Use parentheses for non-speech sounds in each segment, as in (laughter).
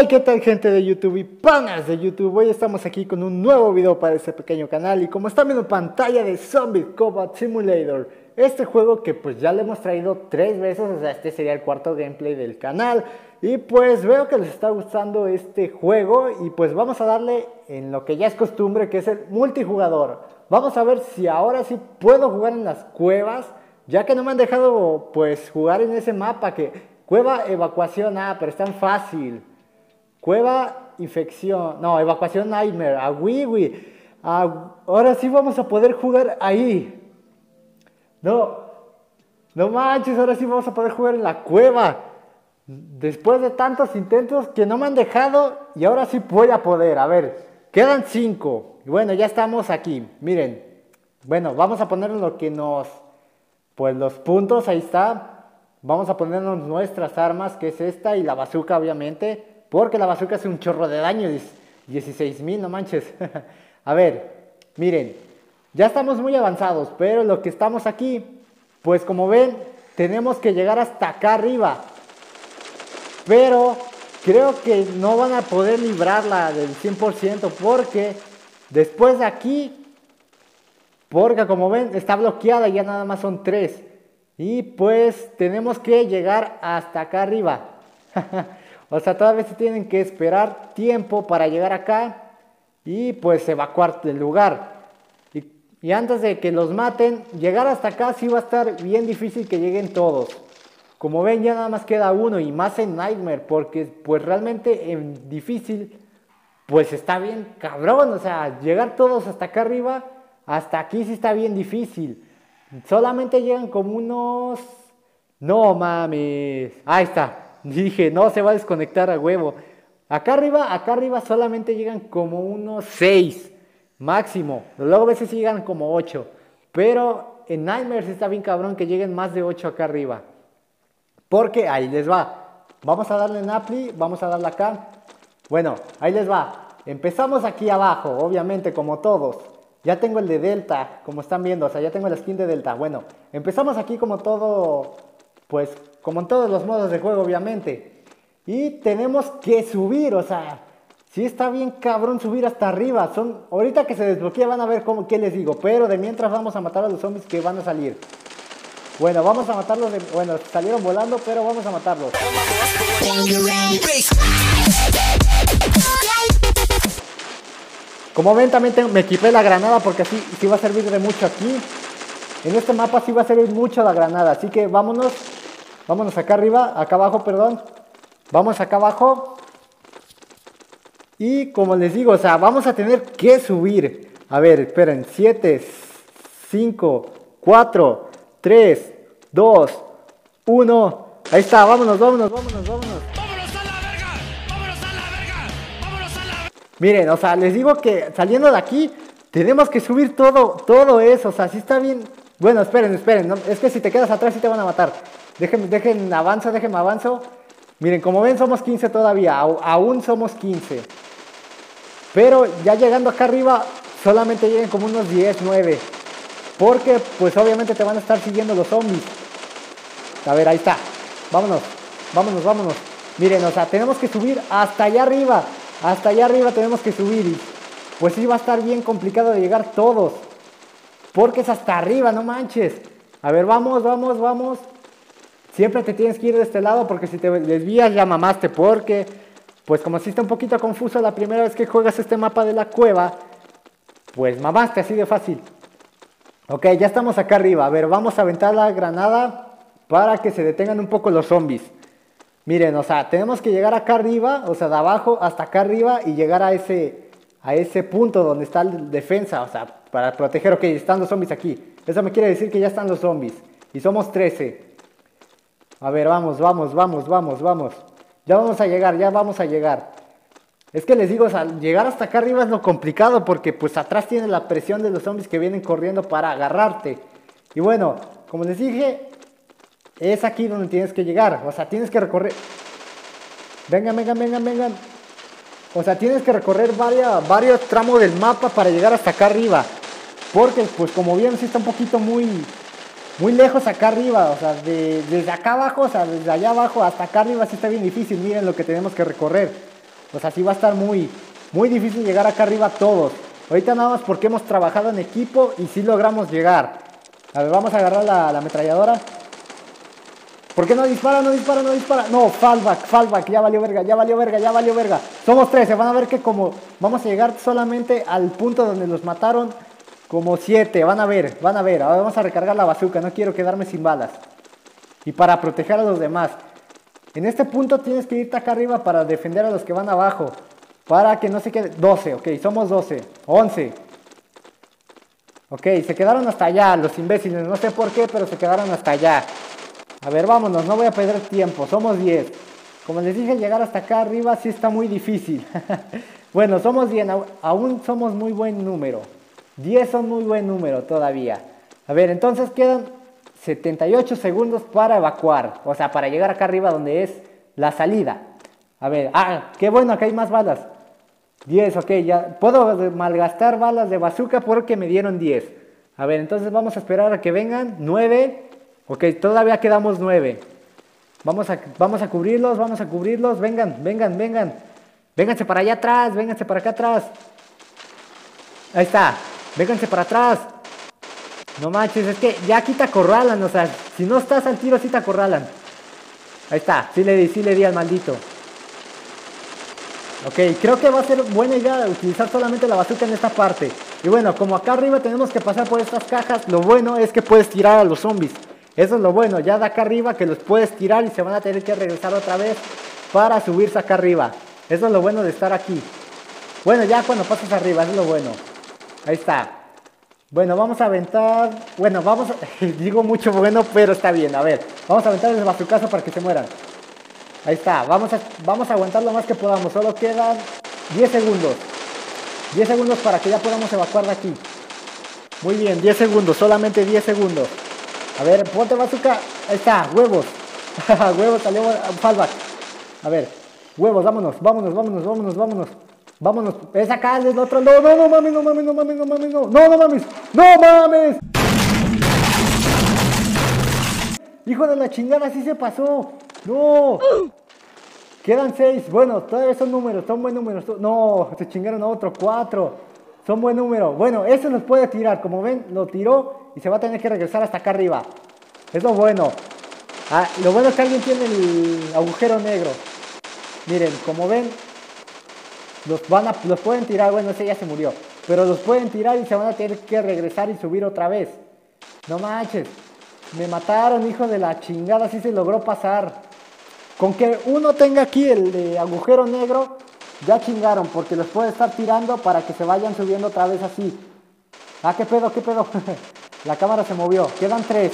Hey, ¿qué tal gente de YouTube y panas de YouTube? Hoy estamos aquí con un nuevo video para este pequeño canal y como están viendo pantalla de Zombie Combat Simulator, este juego que pues ya le hemos traído tres veces, o sea, este sería el cuarto gameplay del canal y pues veo que les está gustando este juego y pues vamos a darle en lo que ya es costumbre que es el multijugador. Vamos a ver si ahora sí puedo jugar en las cuevas, ya que no me han dejado pues jugar en ese mapa que Cueva evacuación, ah, pero es tan fácil. Cueva infección, no, evacuación nightmare, a Wiwi. ahora sí vamos a poder jugar ahí. No, no manches, ahora sí vamos a poder jugar en la cueva. Después de tantos intentos que no me han dejado y ahora sí voy a poder. A ver, quedan cinco. Y bueno, ya estamos aquí. Miren, bueno, vamos a poner lo que nos, pues los puntos, ahí está. Vamos a ponernos nuestras armas, que es esta y la bazooka obviamente, porque la bazooka hace un chorro de daño, 16 mil, no manches. (laughs) a ver, miren, ya estamos muy avanzados, pero lo que estamos aquí, pues como ven, tenemos que llegar hasta acá arriba. Pero creo que no van a poder librarla del 100% porque después de aquí, porque como ven, está bloqueada ya nada más son tres. Y pues tenemos que llegar hasta acá arriba. (laughs) o sea, todavía se tienen que esperar tiempo para llegar acá y pues evacuar del lugar. Y, y, antes de que los maten, llegar hasta acá sí va a estar bien difícil que lleguen todos. Como ven ya nada más queda uno y más en Nightmare porque pues realmente en difícil pues está bien cabrón. O sea, llegar todos hasta acá arriba, hasta aquí sí está bien difícil. Solamente llegan como unos... No mames. Ahí está. Dije, no se va a desconectar a huevo. Acá arriba, acá arriba solamente llegan como unos 6 máximo. Luego a veces llegan como 8. Pero en Nightmares está bien cabrón que lleguen más de 8 acá arriba. Porque ahí les va. Vamos a darle en vamos a darle acá. Bueno, ahí les va. Empezamos aquí abajo, obviamente como todos. Ya tengo el de Delta, como están viendo, o sea, ya tengo la skin de Delta. Bueno, empezamos aquí como todo, pues, como en todos los modos de juego, obviamente. Y tenemos que subir, o sea, sí está bien cabrón subir hasta arriba. Son, ahorita que se desbloquea van a ver cómo, qué les digo. Pero de mientras vamos a matar a los zombies que van a salir. Bueno, vamos a matarlos, de, bueno, salieron volando, pero vamos a matarlos. Como ven también me equipé la granada porque así sí va a servir de mucho aquí. En este mapa sí va a servir mucho la granada. Así que vámonos. Vámonos acá arriba, acá abajo, perdón. Vamos acá abajo. Y como les digo, o sea, vamos a tener que subir. A ver, esperen. 7, 5, 4, 3, 2, 1. Ahí está, vámonos, vámonos, vámonos, vámonos. Miren, o sea, les digo que saliendo de aquí tenemos que subir todo, todo eso. O sea, si está bien. Bueno, esperen, esperen. Es que si te quedas atrás sí te van a matar. Dejen, dejen, avanzo, déjenme avanzo. Miren, como ven somos 15 todavía. Aún somos 15. Pero ya llegando acá arriba solamente lleguen como unos 10, 9. Porque pues obviamente te van a estar siguiendo los zombies. A ver, ahí está. Vámonos, vámonos, vámonos. Miren, o sea, tenemos que subir hasta allá arriba. Hasta allá arriba tenemos que subir pues sí va a estar bien complicado de llegar todos. Porque es hasta arriba, no manches. A ver, vamos, vamos, vamos. Siempre te tienes que ir de este lado porque si te desvías ya mamaste porque pues como si está un poquito confuso la primera vez que juegas este mapa de la cueva, pues mamaste así de fácil. Ok, ya estamos acá arriba. A ver, vamos a aventar la granada para que se detengan un poco los zombies. Miren, o sea, tenemos que llegar acá arriba, o sea, de abajo hasta acá arriba y llegar a ese, a ese punto donde está la defensa, o sea, para proteger, ok, están los zombies aquí. Eso me quiere decir que ya están los zombies. Y somos 13. A ver, vamos, vamos, vamos, vamos, vamos. Ya vamos a llegar, ya vamos a llegar. Es que les digo, o sea, llegar hasta acá arriba es lo complicado porque pues atrás tiene la presión de los zombies que vienen corriendo para agarrarte. Y bueno, como les dije, es aquí donde tienes que llegar. O sea, tienes que recorrer. Vengan, vengan, vengan, vengan. O sea, tienes que recorrer varios tramos del mapa para llegar hasta acá arriba. Porque, pues como vieron, sí está un poquito muy, muy lejos acá arriba. O sea, desde acá abajo, o sea, desde allá abajo hasta acá arriba sí está bien difícil. Miren lo que tenemos que recorrer. O sea, sí va a estar muy, muy difícil llegar acá arriba todos. Ahorita nada más porque hemos trabajado en equipo y sí logramos llegar. A ver, vamos a agarrar la, la ametralladora. ¿Por qué no dispara, no dispara, no dispara? No, fallback, fallback, ya valió verga, ya valió verga, ya valió verga. Somos tres, se van a ver que como vamos a llegar solamente al punto donde los mataron, como siete, van a ver, van a ver. Ahora vamos a recargar la bazooka, no quiero quedarme sin balas. Y para proteger a los demás. En este punto tienes que irte acá arriba para defender a los que van abajo. Para que no se quede... 12, ok, somos 12. 11. Ok, se quedaron hasta allá los imbéciles. No sé por qué, pero se quedaron hasta allá. A ver, vámonos, no voy a perder tiempo. Somos 10. Como les dije, llegar hasta acá arriba sí está muy difícil. (laughs) bueno, somos 10. Aún somos muy buen número. 10 son muy buen número todavía. A ver, entonces quedan 78 segundos para evacuar, o sea, para llegar acá arriba donde es la salida. A ver, ah, qué bueno, acá hay más balas. 10, ok, ya puedo malgastar balas de bazooka porque me dieron 10. A ver, entonces vamos a esperar a que vengan. 9, ok, todavía quedamos 9. Vamos a, vamos a cubrirlos, vamos a cubrirlos. Vengan, vengan, vengan. Vénganse para allá atrás, vénganse para acá atrás. Ahí está, vénganse para atrás. No manches, es que ya aquí te acorralan, o sea, si no estás al tiro, sí te acorralan. Ahí está, sí le di, sí le di al maldito. Ok, creo que va a ser buena idea utilizar solamente la bazooka en esta parte. Y bueno, como acá arriba tenemos que pasar por estas cajas, lo bueno es que puedes tirar a los zombies. Eso es lo bueno, ya de acá arriba que los puedes tirar y se van a tener que regresar otra vez para subirse acá arriba. Eso es lo bueno de estar aquí. Bueno, ya cuando pasas arriba, es lo bueno. Ahí está. Bueno, vamos a aventar. Bueno, vamos a. (laughs) Digo mucho bueno, pero está bien. A ver, vamos a aventar el casa para que se mueran. Ahí está. Vamos a, vamos a aguantar lo más que podamos. Solo quedan 10 segundos. 10 segundos para que ya podamos evacuar de aquí. Muy bien, 10 segundos. Solamente 10 segundos. A ver, ponte bazooka. Ahí está, huevos. (laughs) huevos salió fallback. A ver, huevos, vámonos, vámonos, vámonos, vámonos, vámonos. Vámonos, es acá, es el otro. No, no, no mames, no mames, no mames, no mames, no. No, no mames, no mames. Hijo de la chingada, así se pasó. No. Quedan seis. Bueno, todavía son números, son buen números. No, se chingaron a otro, cuatro. Son buen número. Bueno, ese los puede tirar. Como ven, lo tiró y se va a tener que regresar hasta acá arriba. Es lo bueno. Ah, lo bueno es que alguien tiene el agujero negro. Miren, como ven, los, van a, los pueden tirar, bueno, ese ya se murió. Pero los pueden tirar y se van a tener que regresar y subir otra vez. No manches. Me mataron, hijo de la chingada, así se logró pasar. Con que uno tenga aquí el de agujero negro, ya chingaron, porque los puede estar tirando para que se vayan subiendo otra vez así. Ah, qué pedo, qué pedo. (laughs) la cámara se movió. Quedan tres.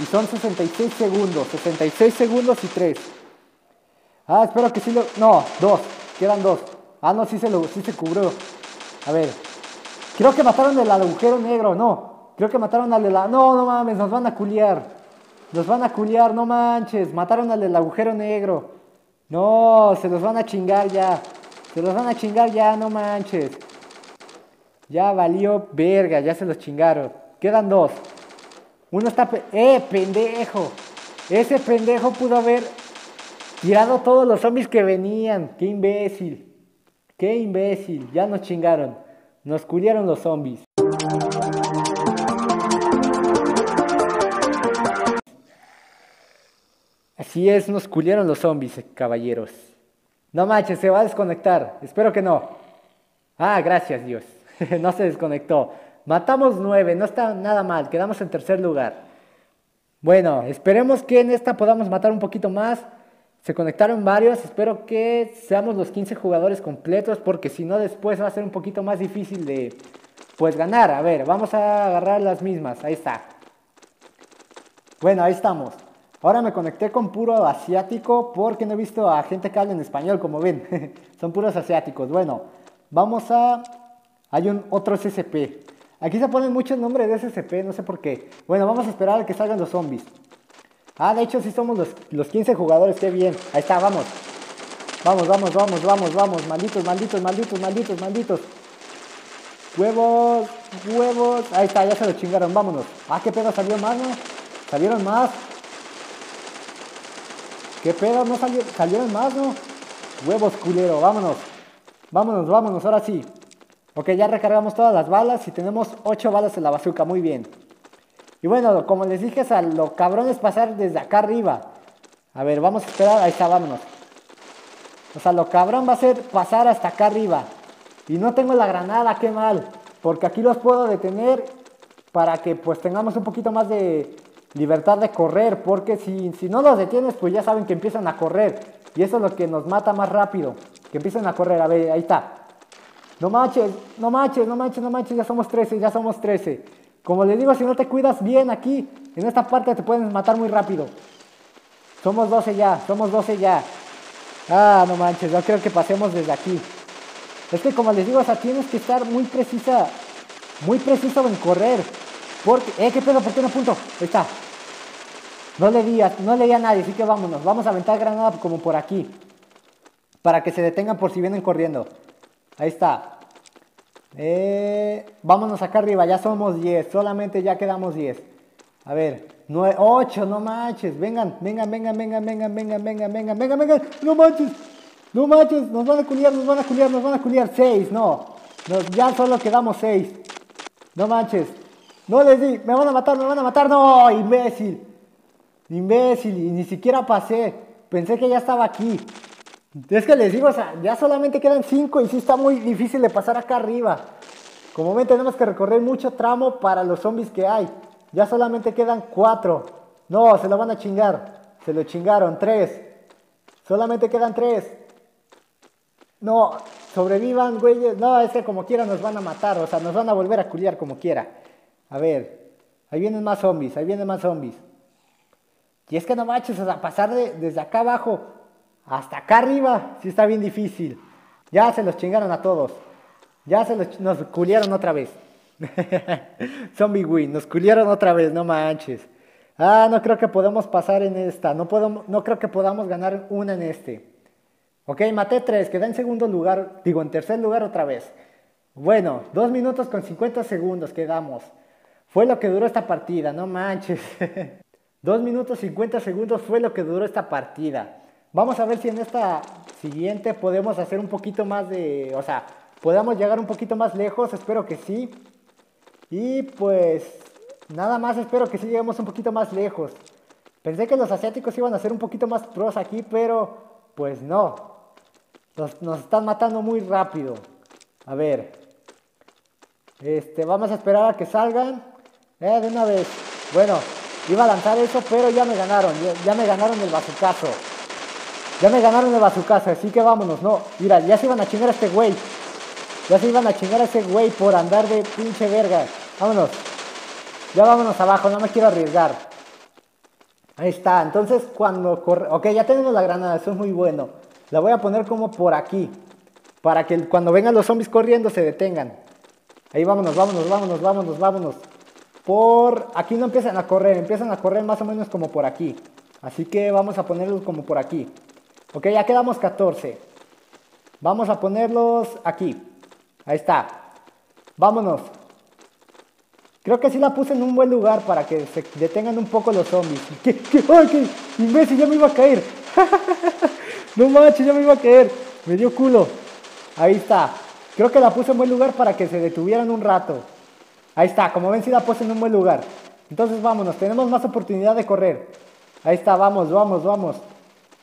Y son 66 segundos. 66 segundos y tres. Ah, espero que sí lo... No, dos. Quedan dos. Ah, no, sí se, lo, sí se cubrió. A ver. Creo que mataron al agujero negro, no. Creo que mataron al de la... No, no mames, nos van a culiar. Nos van a culiar, no manches. Mataron al del agujero negro. No, se los van a chingar ya. Se los van a chingar ya, no manches. Ya valió verga, ya se los chingaron. Quedan dos. Uno está... ¡Eh, pendejo! Ese pendejo pudo haber Tirado todos los zombies que venían. Qué imbécil. Qué imbécil. Ya nos chingaron. Nos culiaron los zombies. Así es, nos culiaron los zombies, caballeros. No manches, se va a desconectar. Espero que no. Ah, gracias Dios. (laughs) no se desconectó. Matamos nueve, no está nada mal. Quedamos en tercer lugar. Bueno, esperemos que en esta podamos matar un poquito más. Se conectaron varios, espero que seamos los 15 jugadores completos porque si no después va a ser un poquito más difícil de pues ganar. A ver, vamos a agarrar las mismas, ahí está. Bueno, ahí estamos. Ahora me conecté con puro asiático porque no he visto a gente que hable en español, como ven. (laughs) Son puros asiáticos. Bueno, vamos a... Hay un otro SCP. Aquí se ponen muchos nombres de SCP, no sé por qué. Bueno, vamos a esperar a que salgan los zombies. Ah, de hecho sí somos los, los 15 jugadores, qué bien. Ahí está, vamos. Vamos, vamos, vamos, vamos, vamos. Malditos, malditos, malditos, malditos, malditos. Huevos, huevos. Ahí está, ya se lo chingaron, vámonos. Ah, qué pedo, salió más, ¿no? Salieron más. ¿Qué pedo? No salieron, salieron más, ¿no? huevos culero, vámonos. Vámonos, vámonos, ahora sí. Ok, ya recargamos todas las balas y tenemos 8 balas en la bazooka, muy bien. Y bueno, como les dije, a lo cabrón es pasar desde acá arriba. A ver, vamos a esperar, ahí está, vámonos. O sea, lo cabrón va a ser pasar hasta acá arriba. Y no tengo la granada, qué mal. Porque aquí los puedo detener para que pues tengamos un poquito más de libertad de correr. Porque si, si no los detienes, pues ya saben que empiezan a correr. Y eso es lo que nos mata más rápido. Que empiecen a correr, a ver, ahí está. No manches, no manches, no manches, no manches, ya somos 13, ya somos 13. Como les digo, si no te cuidas bien aquí, en esta parte te pueden matar muy rápido. Somos 12 ya, somos 12 ya. Ah, no manches, yo creo que pasemos desde aquí. Es que como les digo, o sea, tienes que estar muy precisa, muy preciso en correr. Porque, eh, qué pedo, ¿por qué no apunto? Ahí está. No le di a, no le a nadie, así que vámonos. Vamos a aventar granada como por aquí. Para que se detengan por si vienen corriendo. Ahí está. Eh, vámonos acá arriba, ya somos 10, solamente ya quedamos 10. A ver, 9, 8, no manches, vengan, vengan, vengan, vengan, vengan, vengan, vengan, vengan, vengan, vengan, no manches, no manches, nos van a culiar, nos van a culiar, nos van a culiar, 6, no, ya solo quedamos 6, no manches, no les di, me van a matar, me van a matar, no, imbécil, imbécil, y ni siquiera pasé, pensé que ya estaba aquí, es que les digo, o sea, ya solamente quedan 5 y sí está muy difícil de pasar acá arriba. Como ven, tenemos que recorrer mucho tramo para los zombies que hay. Ya solamente quedan 4. No, se lo van a chingar. Se lo chingaron. 3. Solamente quedan 3. No, sobrevivan, güeyes. No, es que como quiera nos van a matar. O sea, nos van a volver a culiar como quiera. A ver. Ahí vienen más zombies. Ahí vienen más zombies. Y es que no manches, o sea, pasar desde acá abajo hasta acá arriba sí está bien difícil. Ya se los chingaron a todos. Ya se los, nos culieron otra vez. (laughs) Zombie Win, nos culieron otra vez, no manches. Ah, no creo que podamos pasar en esta. No, podemos, no creo que podamos ganar una en este. Ok, maté tres, quedé en segundo lugar. Digo, en tercer lugar otra vez. Bueno, dos minutos con 50 segundos quedamos. Fue lo que duró esta partida, no manches. (laughs) dos minutos 50 segundos fue lo que duró esta partida. Vamos a ver si en esta siguiente podemos hacer un poquito más de, o sea, podamos llegar un poquito más lejos, espero que sí. Y pues nada más espero que sí lleguemos un poquito más lejos. Pensé que los asiáticos iban a ser un poquito más pros aquí, pero pues no. Nos, están matando muy rápido. A ver. Este, vamos a esperar a que salgan. Eh, de una vez. Bueno, iba a lanzar eso, pero ya me ganaron. Ya, ya me ganaron el bazucazo. Ya me ganaron el bazucazo, así que vámonos. No, mira, ya se iban a chingar a este güey. Ya se iban a chingar a ese güey por andar de pinche verga. Vámonos. Ya vámonos abajo, no me quiero arriesgar. Ahí está, entonces cuando corre... Ok, ya tenemos la granada, eso es muy bueno. La voy a poner como por aquí. Para que cuando vengan los zombies corriendo se detengan. Ahí vámonos, vámonos, vámonos, vámonos, vámonos. Por... Aquí no empiezan a correr, empiezan a correr más o menos como por aquí. Así que vamos a ponerlos como por aquí. Ok, ya quedamos 14. Vamos a ponerlos aquí. Ahí está. Vámonos. Creo que sí la puse en un buen lugar para que se detengan un poco los zombies. (laughs) ¿Qué? ¿Qué? ¡Ay, qué! ¡Imbécil! ¡Ya me iba a caer! (laughs) no manches, ya me iba a caer. Me dio culo. Ahí está. Creo que la puse en buen lugar para que se detuvieran un rato. Ahí está. Como ven, sí la puse en un buen lugar. Entonces vámonos. Tenemos más oportunidad de correr. Ahí está. Vamos, vamos, vamos.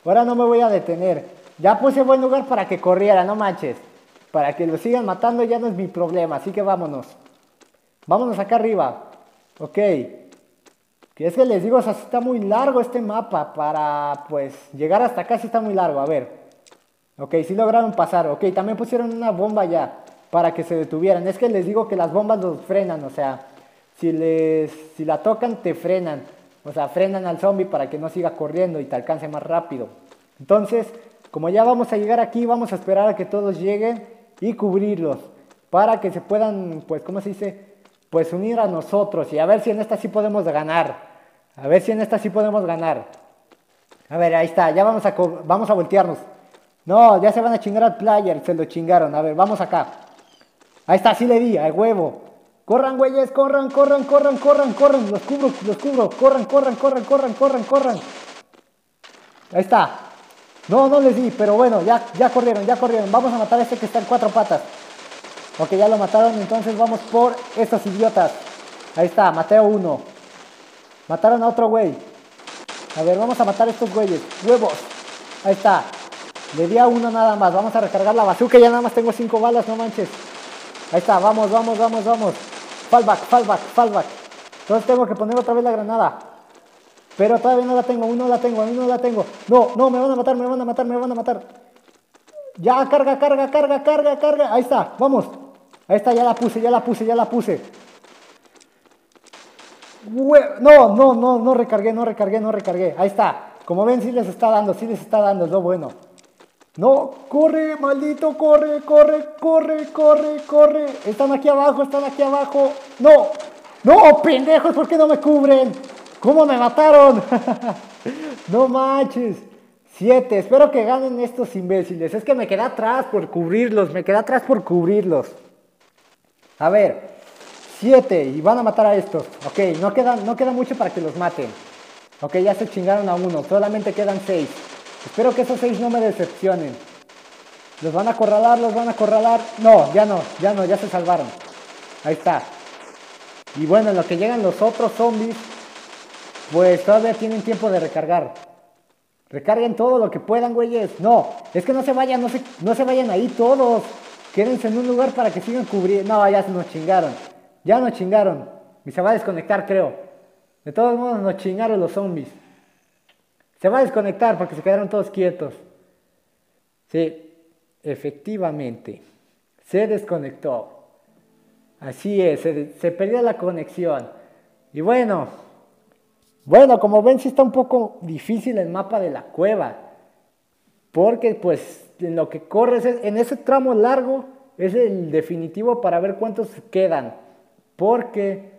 Ahora no me voy a detener. Ya puse buen lugar para que corriera, no manches. Para que lo sigan matando ya no es mi problema, así que vámonos. Vámonos acá arriba. Ok. Que es que les digo, o está muy largo este mapa para, pues, llegar hasta acá sí está muy largo. A ver. Ok, sí lograron pasar. Ok, también pusieron una bomba ya para que se detuvieran. Es que les digo que las bombas los frenan, o sea, si, les, si la tocan te frenan. O sea, frenan al zombie para que no siga corriendo y te alcance más rápido. Entonces, como ya vamos a llegar aquí, vamos a esperar a que todos lleguen y cubrirlos. Para que se puedan, pues, ¿cómo se dice? Pues unir a nosotros y a ver si en esta sí podemos ganar. A ver si en esta sí podemos ganar. A ver, ahí está, ya vamos a, vamos a voltearnos. No, ya se van a chingar al player, se lo chingaron. A ver, vamos acá. Ahí está, sí le di, al huevo. Corran, güeyes, corran, corran, corran, corran, corran. Los cubro, los cubro. Corran, corran, corran, corran, corran, corran. Ahí está. No, no les di, pero bueno, ya, ya corrieron, ya corrieron. Vamos a matar a este que está en cuatro patas. Ok, ya lo mataron, entonces vamos por estos idiotas. Ahí está, Mateo uno. Mataron a otro güey. A ver, vamos a matar a estos güeyes. Huevos. Ahí está. Le di a uno nada más. Vamos a recargar la bazooka. Ya nada más tengo cinco balas, no manches. Ahí está, vamos, vamos, vamos, vamos. Fallback, fallback, fallback. Entonces tengo que poner otra vez la granada. Pero todavía no la tengo, aún no la tengo, aún no la tengo. No, no, me van a matar, me van a matar, me van a matar. Ya, carga, carga, carga, carga, carga. Ahí está, vamos. Ahí está, ya la puse, ya la puse, ya la puse. No, no, no, no recargué, no recargué, no recargué. Ahí está. Como ven, sí les está dando, sí les está dando, es lo bueno. No, corre, maldito, corre, corre, corre, corre, corre. Están aquí abajo, están aquí abajo. No, no, pendejos, ¿por qué no me cubren? ¿Cómo me mataron? (laughs) no manches. Siete, espero que ganen estos imbéciles. Es que me quedé atrás por cubrirlos, me quedé atrás por cubrirlos. A ver, siete y van a matar a estos. Ok, no queda, no queda mucho para que los maten. Ok, ya se chingaron a uno, solamente quedan seis. Espero que esos seis no me decepcionen. Los van a acorralar, los van a acorralar. No, ya no, ya no, ya se salvaron. Ahí está. Y bueno, en lo que llegan los otros zombies, pues todavía tienen tiempo de recargar. Recarguen todo lo que puedan, güeyes. No, es que no se vayan, no se, no se vayan ahí todos. Quédense en un lugar para que sigan cubriendo. No, ya nos chingaron. Ya nos chingaron. Y se va a desconectar, creo. De todos modos, nos chingaron los zombies. Se va a desconectar porque se quedaron todos quietos. Sí, efectivamente. Se desconectó. Así es, se, perdió la conexión. Y bueno, bueno, como ven, sí está un poco difícil el mapa de la cueva. Porque pues en lo que corres, en ese tramo largo, es el definitivo para ver cuántos quedan. Porque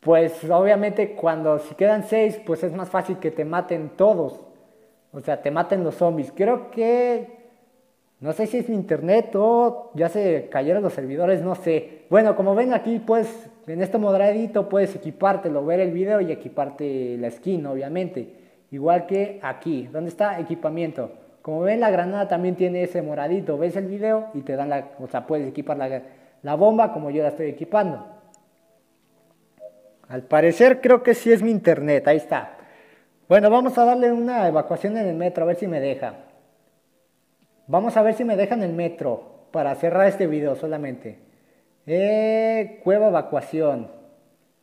pues obviamente cuando si quedan seis, pues es más fácil que te maten todos. O sea, te maten los zombies. Creo que, no sé si es mi internet o ya se cayeron los servidores, no sé. Bueno, como ven aquí, pues en este moderadito puedes equipártelo, ver el video y equiparte la skin, obviamente. Igual que aquí, donde está equipamiento. Como ven, la granada también tiene ese moradito. Ves el video y te dan la, o sea, puedes equipar la, la bomba como yo la estoy equipando. Al parecer creo que sí es mi internet, ahí está. Bueno, vamos a darle una evacuación en el metro, a ver si me deja. Vamos a ver si me dejan el metro para cerrar este video solamente. Eh, cueva evacuación.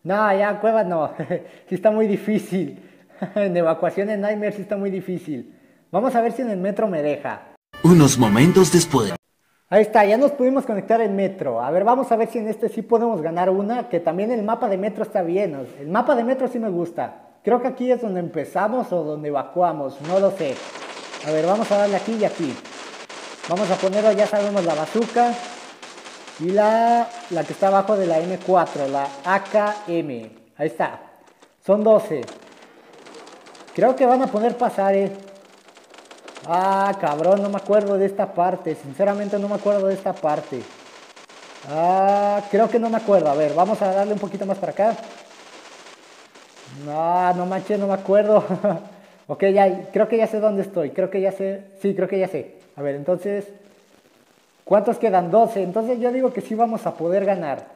No, ya, cueva no. (laughs) sí está muy difícil. (laughs) en evacuación en Nightmare sí está muy difícil. Vamos a ver si en el metro me deja. Unos momentos después. Ahí está, ya nos pudimos conectar en metro. A ver, vamos a ver si en este sí podemos ganar una, que también el mapa de metro está bien. El mapa de metro sí me gusta. Creo que aquí es donde empezamos o donde evacuamos, no lo sé. A ver, vamos a darle aquí y aquí. Vamos a ponerlo, ya sabemos, la bazooka y la, la que está abajo de la M4, la AKM. Ahí está. Son 12. Creo que van a poner pasar, eh. Ah, cabrón, no me acuerdo de esta parte. Sinceramente no me acuerdo de esta parte. Ah, creo que no me acuerdo. A ver, vamos a darle un poquito más para acá. No, no manches, no me acuerdo. (laughs) ok, ya, creo que ya sé dónde estoy. Creo que ya sé. Sí, creo que ya sé. A ver, entonces. ¿Cuántos quedan? 12. Entonces yo digo que sí vamos a poder ganar.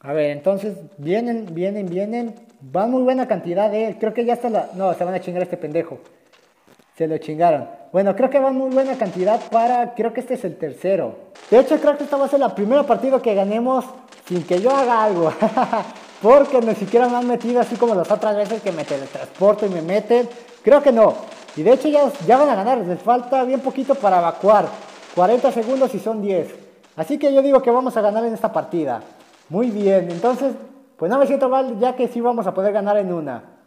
A ver, entonces vienen, vienen, vienen. Van muy buena cantidad de... Creo que ya está la... No, se van a chingar este pendejo. Se lo chingaron. Bueno, creo que va muy buena cantidad para... Creo que este es el tercero. De hecho, creo que esta va a ser la primera partida que ganemos sin que yo haga algo. (laughs) Porque ni siquiera me han metido así como las otras veces que me teletransporto y me meten. Creo que no. Y de hecho ya, ya van a ganar. Les falta bien poquito para evacuar. 40 segundos y son 10. Así que yo digo que vamos a ganar en esta partida. Muy bien. Entonces, pues no me siento mal ya que sí vamos a poder ganar en una.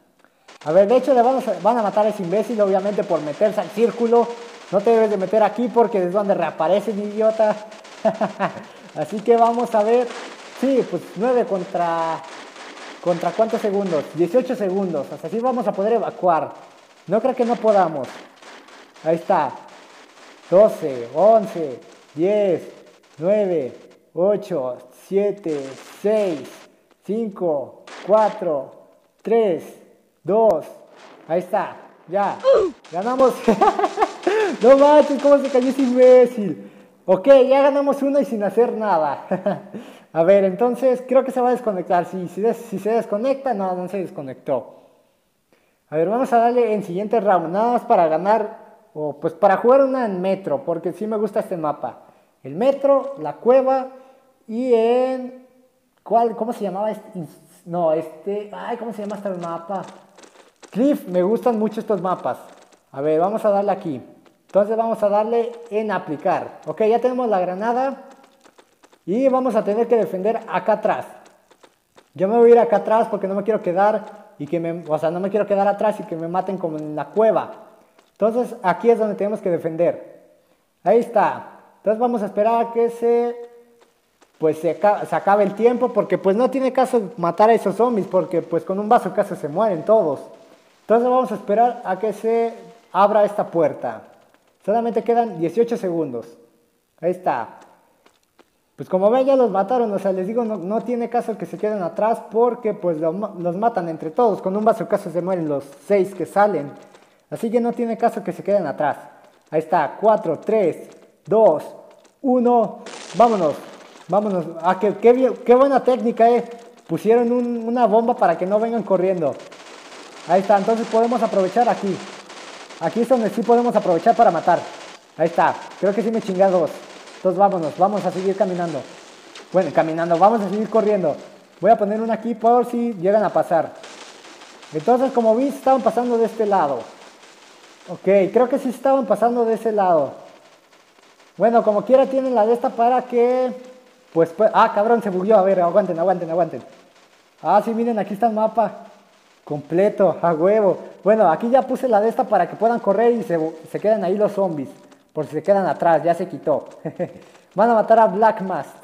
A ver, de hecho le van a, van a matar a ese imbécil, obviamente, por meterse al círculo. No te debes de meter aquí porque es donde reaparece mi idiota. (laughs) Así que vamos a ver. Sí, pues 9 contra... ¿Contra cuántos segundos? 18 segundos. Hasta así vamos a poder evacuar. No creo que no podamos. Ahí está. 12, 11, 10, 9, 8, 7, 6, 5, 4, 3, 2, ahí está, ya. Ganamos. (laughs) no manches, ¿cómo se cayó ese imbécil? Ok, ya ganamos una y sin hacer nada. (laughs) a ver, entonces creo que se va a desconectar. Si, si, se desconecta, no, no se desconectó. A ver, vamos a darle en siguiente round. Nada más para ganar, o pues para jugar una en metro, porque sí me gusta este mapa. El metro, la cueva y en... ¿Cuál? ¿Cómo se llamaba este? No, este... Ay, ¿cómo se llama este mapa? Cliff, me gustan mucho estos mapas. A ver, vamos a darle aquí. Entonces vamos a darle en aplicar. Ok, ya tenemos la granada. Y vamos a tener que defender acá atrás. Yo me voy a ir acá atrás porque no me quiero quedar y que me, o sea, no me quiero quedar atrás y que me maten como en la cueva. Entonces aquí es donde tenemos que defender. Ahí está. Entonces vamos a esperar a que se pues se, acabe el tiempo porque pues no tiene caso matar a esos zombies porque pues con un vaso casi se mueren todos. Entonces vamos a esperar a que se abra esta puerta. Solamente quedan 18 segundos. Ahí está. Pues como ven ya los mataron, o sea, les digo, no, tiene caso que se queden atrás porque pues los matan entre todos. Con un vaso caso se mueren los 6 que salen. Así que no tiene caso que se queden atrás. Ahí está, 4, 3, 2, 1, vámonos, vámonos. Ah, qué, qué, buena técnica, eh. Pusieron una bomba para que no vengan corriendo. Ahí está, entonces podemos aprovechar aquí. Aquí es donde sí podemos aprovechar para matar. Ahí está, creo que sí me chinga dos. Entonces vámonos, vamos a seguir caminando. Bueno, caminando, vamos a seguir corriendo. Voy a poner una aquí por si llegan a pasar. Entonces, como vi, estaban pasando de este lado. Ok, creo que sí estaban pasando de ese lado. Bueno, como quiera tienen la de esta para que... Pues, pues, ah, cabrón, se bugueó. A ver, aguanten, aguanten, aguanten. Ah, sí, miren, aquí está el mapa. Completo, a huevo. Bueno, aquí ya puse la de esta para que puedan correr y se, se queden ahí los zombies. Por si se quedan atrás, ya se quitó. (laughs) Van a matar a Black Mask.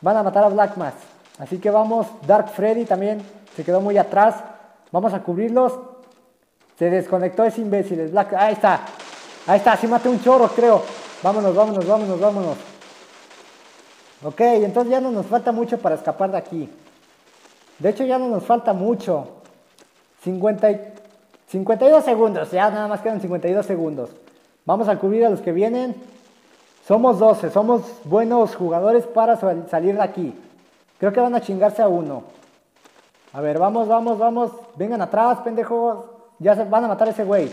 Van a matar a Black Mask. Así que vamos, Dark Freddy también se quedó muy atrás. Vamos a cubrirlos. Se desconectó ese imbécil. Black... Ahí está. Ahí está, sí maté un chorro, creo. Vámonos, vámonos, vámonos, vámonos. Ok, entonces ya no nos falta mucho para escapar de aquí. De hecho, ya no nos falta mucho. 50 52 segundos, ya nada más quedan 52 segundos. Vamos a cubrir a los que vienen. Somos 12, somos buenos jugadores para salir de aquí. Creo que van a chingarse a uno. A ver, vamos, vamos, vamos. Vengan atrás, pendejos. Ya se van a matar a ese güey.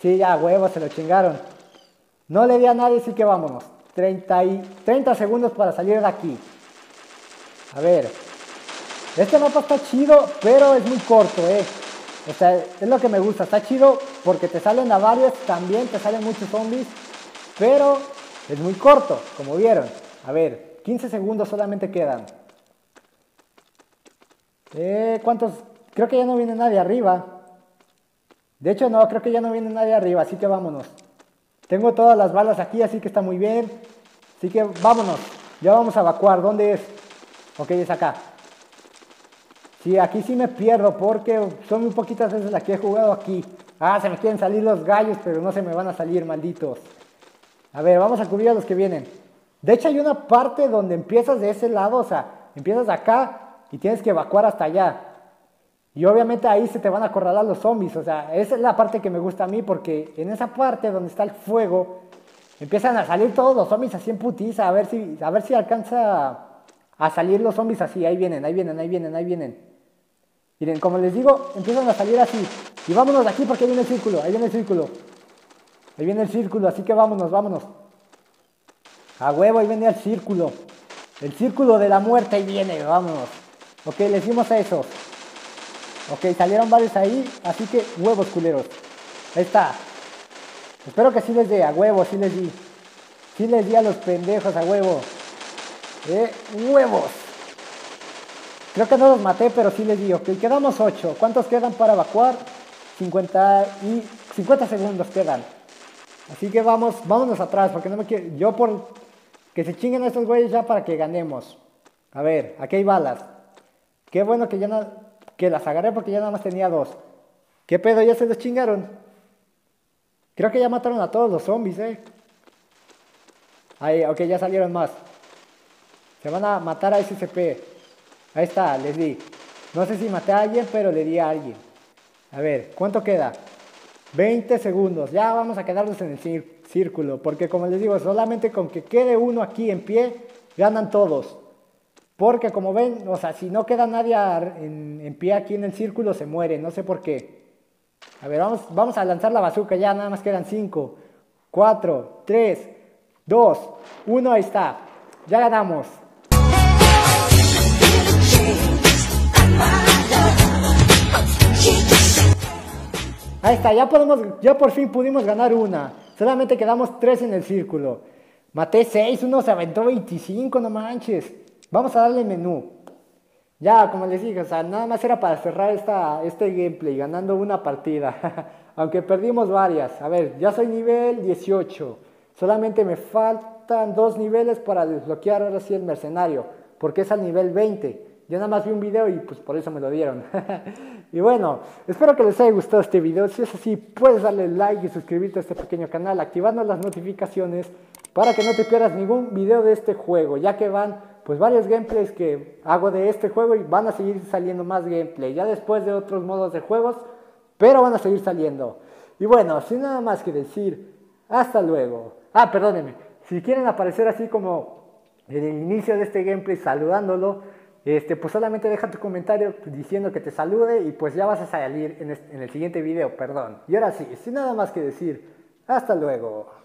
Sí, ya, huevos, se lo chingaron. No le di a nadie, así que vámonos. 30, y, 30 segundos para salir de aquí. A ver. Este mapa está chido, pero es muy corto, eh. O sea, es lo que me gusta. Está chido porque te salen a también te salen muchos zombies. Pero es muy corto, como vieron. A ver, 15 segundos solamente quedan. Eh, ¿Cuántos? Creo que ya no viene nadie arriba. De hecho, no, creo que ya no viene nadie arriba, así que vámonos. Tengo todas las balas aquí, así que está muy bien. Así que vámonos. Ya vamos a evacuar. ¿Dónde es? Ok, es acá. Sí, aquí sí me pierdo porque son muy poquitas veces las que he jugado aquí. Ah, se me quieren salir los gallos, pero no se me van a salir, malditos. A ver, vamos a cubrir a los que vienen. De hecho, hay una parte donde empiezas de ese lado, o sea, empiezas de acá y tienes que evacuar hasta allá. Y obviamente ahí se te van a acorralar los zombies. O sea, esa es la parte que me gusta a mí porque en esa parte donde está el fuego empiezan a salir todos los zombies así en putiza. A ver si, a ver si alcanza a salir los zombies así. Ahí vienen, ahí vienen, ahí vienen, ahí vienen. Miren, como les digo, empiezan a salir así. Y vámonos de aquí porque ahí viene el círculo, ahí viene el círculo. Ahí viene el círculo, así que vámonos, vámonos. A huevo, ahí viene el círculo. El círculo de la muerte, ahí viene, vámonos. Ok, le hicimos a esos. Ok, salieron varios ahí, así que huevos culeros. Ahí está. Espero que sí les dé, a huevo, sí les di. Sí les di a los pendejos, a huevo. Eh, huevos. Creo que no los maté, pero sí les di. Ok, quedamos 8. ¿Cuántos quedan para evacuar? 50 y 50 segundos quedan. Así que vamos, vámonos atrás, porque no me quiero. Yo por que se chinguen estos güeyes ya para que ganemos. A ver, aquí hay balas. Qué bueno que ya no que las agarré porque ya nada más tenía dos. ¿Qué pedo? Ya se los chingaron. Creo que ya mataron a todos los zombies, eh. Ahí, ok, ya salieron más. Se van a matar a SCP. Ahí está, les di. No sé si maté a alguien, pero le di a alguien. A ver, ¿cuánto queda? 20 segundos. Ya vamos a quedarnos en el círculo. Porque como les digo, solamente con que quede uno aquí en pie, ganan todos. Porque como ven, o sea, si no queda nadie en, pie aquí en el círculo, se muere. No sé por qué. A ver, vamos, vamos a lanzar la bazooka ya. Nada más quedan 5, 4, 3, 2, 1. Ahí está. Ya ganamos. Ahí está, ya, podemos, ya por fin pudimos ganar una. Solamente quedamos tres en el círculo. Maté seis, uno se aventó 25, no manches. Vamos a darle menú. Ya, como les dije, nada más era para cerrar esta, este gameplay, ganando una partida. (laughs) Aunque perdimos varias. A ver, ya soy nivel 18. Solamente me faltan dos niveles para desbloquear ahora sí el mercenario. Porque es al nivel 20. Yo nada más vi un video y pues por eso me lo dieron. (laughs) y bueno, espero que les haya gustado este video. Si es así, puedes darle like y suscribirte a este pequeño canal activando las notificaciones para que no te pierdas ningún video de este juego, ya que van pues varios gameplays que hago de este juego y van a seguir saliendo más gameplay, ya después de otros modos de juegos, pero van a seguir saliendo. Y bueno, sin nada más que decir, hasta luego. Ah, perdónenme, si quieren aparecer así como en el inicio de este gameplay saludándolo, este, pues solamente deja tu comentario diciendo que te salude y pues ya vas a salir en, en el siguiente video, perdón. Y ahora sí, sin nada más que decir, hasta luego.